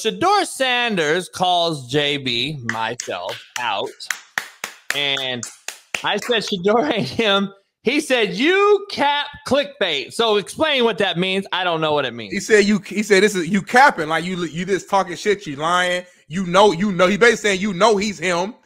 Shedeur Sanders calls JB, myself, out. And I said, Shedeur ain't him. He said, "You cap clickbait." So explain what that means. I don't know what it means. He said, "You." He said, "This is you capping like you. You just talking shit. You lying. You know. You know. He basically saying, you know, he's him."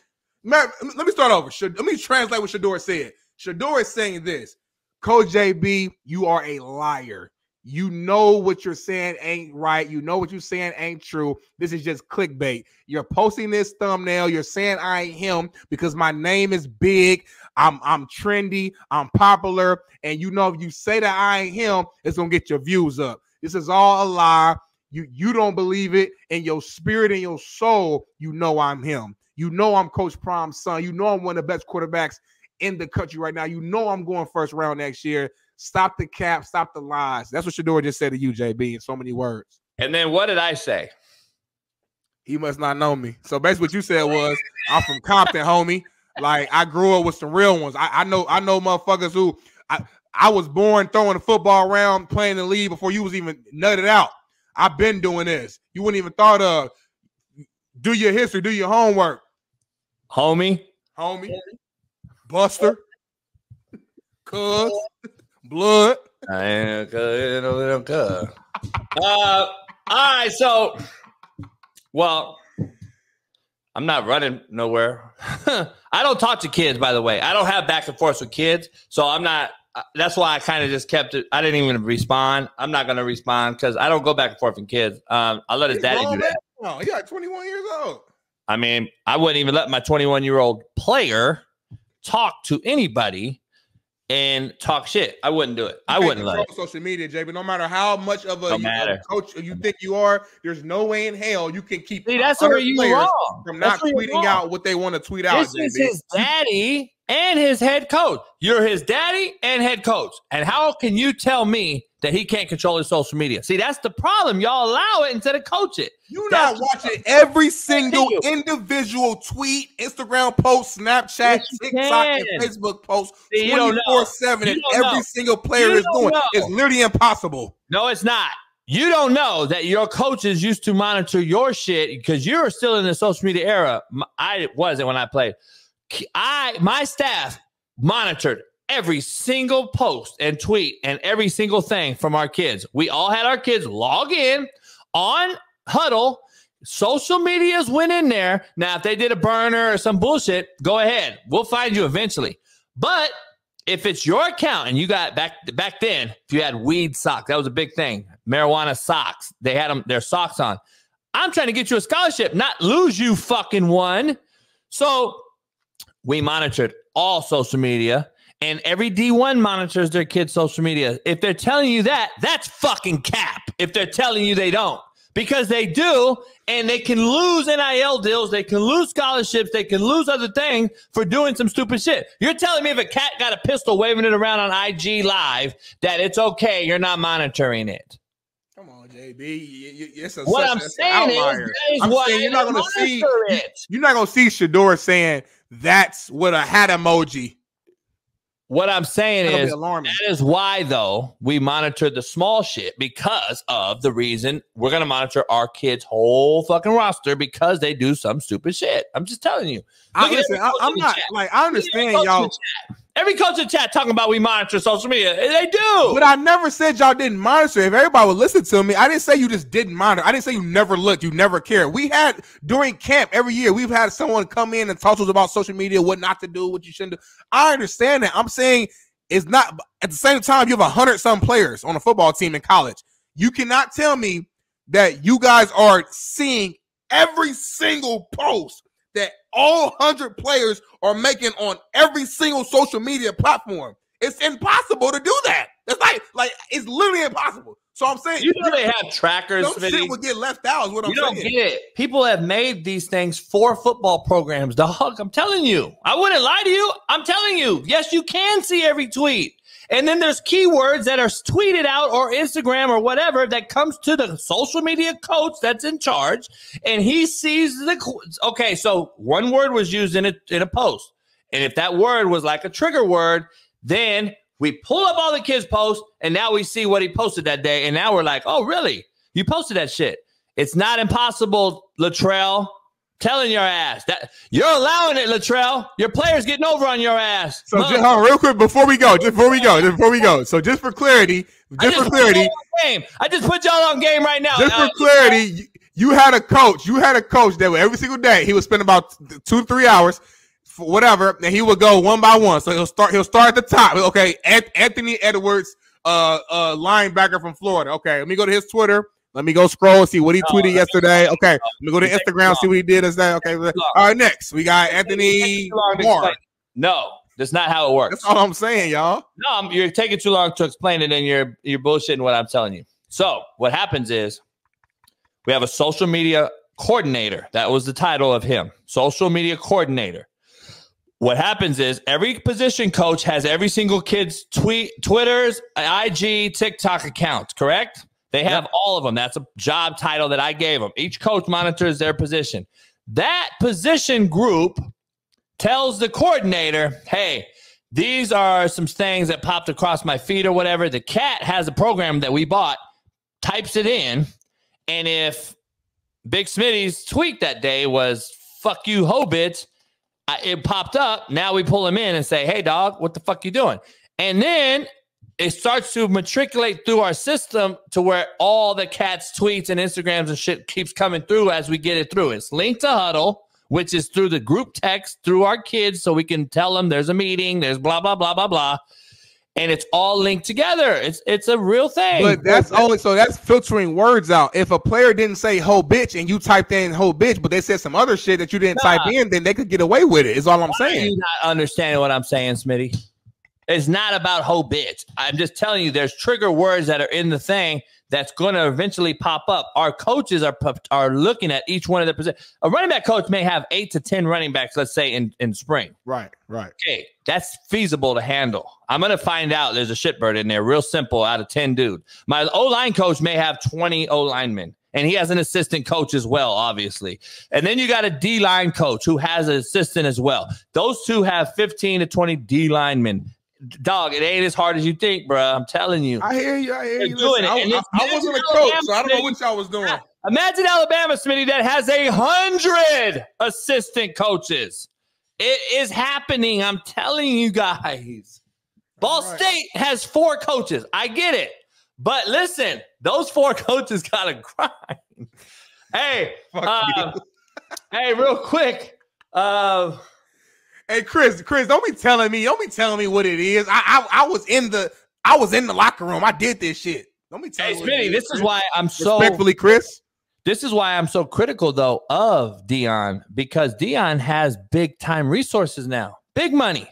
Man, let me start over. Let me translate what Shedeur said. Shedeur is saying this: Coach JB, you are a liar. You know what you're saying ain't right. You know what you're saying ain't true. This is just clickbait. You're posting this thumbnail. You're saying I ain't him because my name is big. I'm I'm trendy. I'm popular. And you know if you say that I ain't him, it's gonna get your views up. This is all a lie. You you don't believe it in your spirit and your soul. You know I'm him. You know I'm Coach Prime's son. You know I'm one of the best quarterbacks in the country right now. You know I'm going first round next year. Stop the cap, stop the lies. That's what Shedeur just said to you, JB, in so many words. And then what did I say? He must not know me. So basically, what you said was, I'm from Compton, homie. Like I grew up with some real ones. I, I know, I know motherfuckers who I I was born throwing the football around, playing the league before you was even nutted out. I've been doing this. You wouldn't even thought of do your history, do your homework. Homie. Homie. Buster. Cuz blood. I ain't uh, all right, so well, I'm not running nowhere. I don't talk to kids, by the way. I don't have back and forth with kids, so I'm not. Uh, that's why I kind of just kept it. I didn't even respond. I'm not going to respond because I don't go back and forth with kids. Um, I let his daddy do that. Oh, he got 21 years old. I mean, I wouldn't even let my 21 year old player talk to anybody and talk shit. I wouldn't do it. You I wouldn't let it. social media, Jay. But no matter how much of a, you, coach you think you are, there's no way in hell you can keep. See, that's where you wrong. From not tweeting out what they want to tweet out. This is his daddy and his head coach. You're his daddy and head coach. And how can you tell me that he can't control his social media. See, that's the problem. Y'all allow it instead of coach it. You're not watching every single individual tweet, Instagram post, Snapchat, yes, TikTok, and Facebook post 24 7, and every know. single player you is doing. Know. It's literally impossible. No, it's not. You don't know that your coaches used to monitor your shit because you're still in the social media era. I wasn't when I played. I my staff monitored every single post and tweet and every single thing from our kids. We all had our kids log in on Hudl. Social medias went in there. Now, if they did a burner or some bullshit, go ahead. We'll find you eventually. But if it's your account and you got back back then, if you had weed socks, that was a big thing. Marijuana socks. They had them their socks on. I'm trying to get you a scholarship, not lose you fucking one. So we monitored all social media and every D1 monitors their kids' social media. If they're telling you that, that's fucking cap. If they're telling you they don't, because they do, and they can lose NIL deals, they can lose scholarships, they can lose other things for doing some stupid shit. You're telling me if a cat got a pistol waving it around on IG Live that it's okay, you're not monitoring it. Come on, JB. It's a, what I'm saying is, is I'm saying you're not going to see it. You're not going to see Shedeur saying that's what a hat emoji what I'm saying That'll is that is why though we monitor the small shit because of the reason we're gonna monitor our kids' whole fucking roster because they do some stupid shit. I'm just telling you. I, listen, I, am not chat. like I understand y'all. Every coach in chat talking about we monitor social media. They do. But I never said y'all didn't monitor. If everybody would listen to me, I didn't say you just didn't monitor. I didn't say you never looked, you never cared. We had during camp every year, we've had someone come in and talk to us about social media, what not to do, what you shouldn't do. I understand that. I'm saying it's not at the same time, you have a hundred some players on a football team in college. You cannot tell me that you guys are seeing every single post that all 100 players are making on every single social media platform. It's impossible to do that. It's like, like it's literally impossible. So I'm saying you know they have trackers. Some shit would get left out. Is what I'm you saying. don't get it. People have made these things for football programs. Dog, I'm telling you. I wouldn't lie to you. I'm telling you. Yes, you can see every tweet. And then there's keywords that are tweeted out or Instagram or whatever that comes to the social media coach that's in charge, and he sees the okay. So one word was used in a in a post, and if that word was like a trigger word, then we pull up all the kids' posts, and now we see what he posted that day, and now we're like, oh, really? You posted that shit. It's not impossible, Latrell. Telling your ass that you're allowing it, Latrell. Your players getting over on your ass. So just, on, real quick before we go, just before we go, just before we go. So just for clarity, just, just for clarity, game. I just put y'all on game right now. Just uh, for clarity, you had a coach. You had a coach that every single day he would spend about two three hours, for whatever, and he would go one by one. So he'll start. He'll start at the top. Okay, Anthony Edwards, uh, uh, linebacker from Florida. Okay, let me go to his Twitter. Let me go scroll and see what he tweeted yesterday. Okay, let me go to Instagram see what he did. Is that okay? All right, next we got Anthony Moore. No, that's not how it works. That's all I'm saying, y'all. No, I'm, you're taking too long to explain it, and you're you're bullshitting what I'm telling you. So what happens is we have a social media coordinator. That was the title of him, social media coordinator. What happens is every position coach has every single kid's tweet, Twitter's, IG, TikTok account. Correct? They have yep. all of them. That's a job title that I gave them. Each coach monitors their position. That position group tells the coordinator, hey, these are some things that popped across my feed or whatever. The cat has a program that we bought, types it in, and if Big Smitty's tweet that day was fuck you, Hobit, it popped up. Now we pull him in and say, hey, dog, what the fuck you doing? And then it starts to matriculate through our system to where all the cat's tweets and Instagrams and shit keeps coming through as we get it through. It's linked to Hudl which is through the group text through our kids, so we can tell them there's a meeting, there's blah blah blah blah blah, and it's all linked together. It's it's a real thing. But that's only so that's filtering words out. If a player didn't say "whole bitch" and you typed in "whole bitch," but they said some other shit that you didn't nah. type in, then they could get away with it. Is all I'm Why saying. you not understanding what I'm saying, Smitty? It's not about whole bitch. I'm just telling you, there's trigger words that are in the thing that's going to eventually pop up. Our coaches are are looking at each one of the positions. A running back coach may have eight to ten running backs, let's say in in spring. Right, right. Okay, that's feasible to handle. I'm going to find out. There's a shitbird in there, real simple. Out of ten, dude. My O line coach may have 20 O linemen. And he has an assistant coach as well, obviously. And then you got a D line coach who has an assistant as well. Those two have 15 to 20 D linemen dog, it ain't as hard as you think, bro. I'm telling you. I hear you. I hear you. Doing Listen, it. I, I, I wasn't a coach, so I don't know what y'all was doing. Imagine Alabama, Smitty, that has a hundred assistant coaches. It is happening. I'm telling you guys. Ball right. State has four coaches. I get it. But listen, those four coaches got to grind. hey, uh, hey, real quick. Uh, Hey Chris, Chris, don't be telling me, don't be telling me what it is. I I, I was in the I was in the locker room. I did this shit. Don't be telling hey, me. this is why I'm so respectfully, Chris. This is why I'm so critical though of Deion because Deion has big time resources now, big money.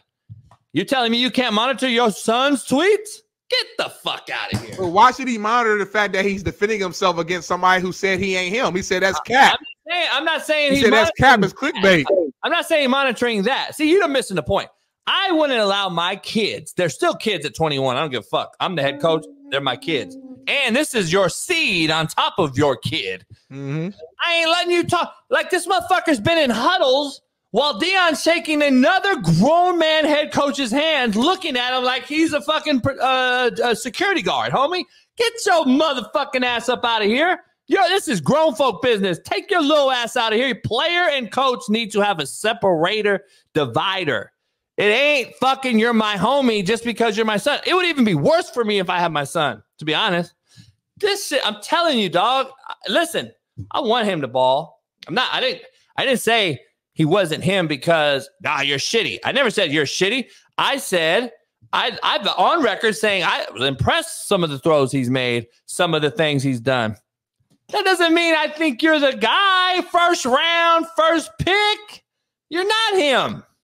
You're telling me you can't monitor your son's tweets? Get the fuck out of here. Well, why should he monitor the fact that he's defending himself against somebody who said he ain't him? He said that's cap. I'm, saying, I'm not saying he said that's cap is clickbait. I'm not saying monitoring that. See, you're missing the point. I wouldn't allow my kids. They're still kids at 21. I don't give a fuck. I'm the head coach. They're my kids. And this is your seed on top of your kid. Mm-hmm. I ain't letting you talk. Like this motherfucker's been in huddles while Deion's shaking another grown man head coach's hand, looking at him like he's a fucking uh, a security guard, homie. Get your motherfucking ass up out of here. Yo, this is grown folk business. Take your little ass out of here. Player and coach need to have a separator divider. It ain't fucking you're my homie just because you're my son. It would even be worse for me if I had my son, to be honest. This shit, I'm telling you, dog. Listen, I want him to ball. I'm not, I didn't, I didn't say he wasn't him because nah, you're shitty. I never said you're shitty. I said I I've on record saying I was impressed some of the throws he's made, some of the things he's done. That doesn't mean I think you're the guy, first round, first pick. You're not him.